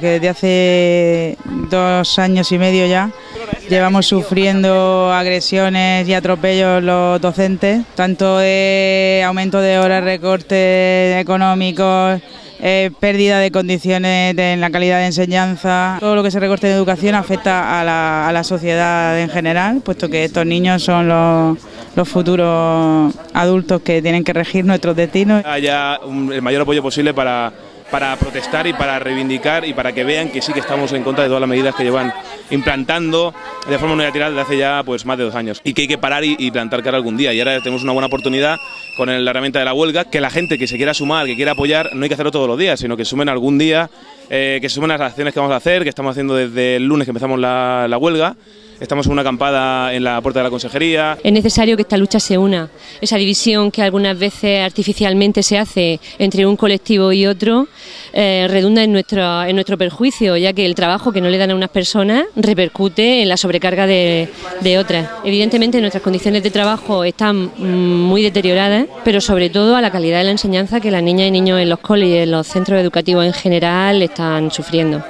Que desde hace dos años y medio ya llevamos sufriendo agresiones y atropellos los docentes, tanto de aumento de horas, recortes económicos, eh, pérdida de condiciones en la calidad de enseñanza. Todo lo que se recorte en educación afecta a la, a la sociedad en general, puesto que estos niños son los, los futuros adultos que tienen que regir nuestros destinos. Haya un- el mayor apoyo posible para, para protestar y para reivindicar y para que vean que sí que estamos en contra de todas las medidas que llevan implantando de forma unilateral desde hace ya pues más de dos años. Y que hay que parar y, plantar cara algún día. Y ahora tenemos una buena oportunidad con la herramienta de la huelga que la gente que se quiera sumar que quiera apoyar no hay que hacerlo todos los días sino que sumen algún día eh, que sumen las acciones que vamos a hacer que estamos haciendo desde el lunes que empezamos la huelga estamos en una acampada en la puerta de la consejería Es necesario que esta lucha se una. Esa división que algunas veces artificialmente se hace entre un colectivo y otro eh, redunda en nuestro, en nuestro perjuicio, ya que el trabajo que no le dan a unas personas repercute en la sobrecarga de, de otras. Evidentemente nuestras condiciones de trabajo están mm, muy deterioradas, pero sobre todo a la calidad de la enseñanza que las niñas y niños en los coles y en los centros educativos en general están sufriendo.